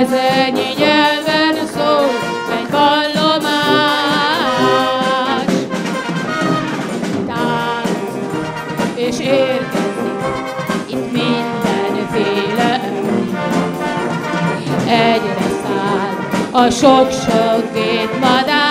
ez ennyi nyelven szól, egy vallomás. Tánc és érkezik itt mindenféle Egyre száll a sok-sok gépmadár,